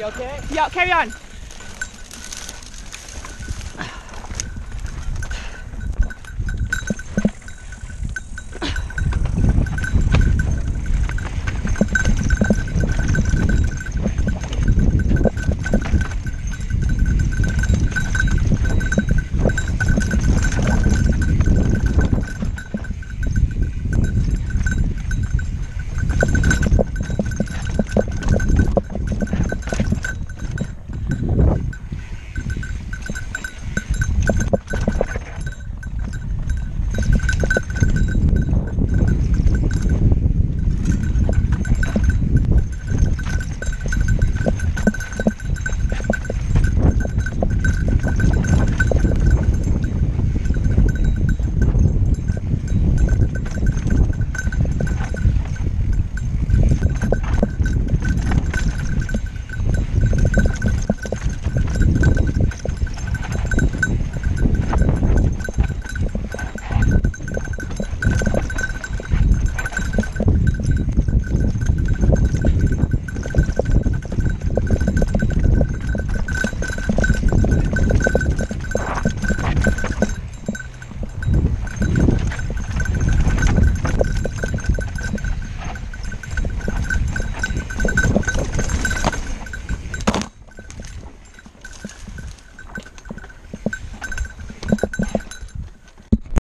You okay? Yeah, carry on.